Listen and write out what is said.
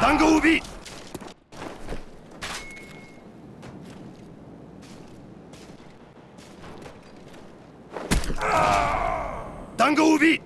弾が帯弾が帯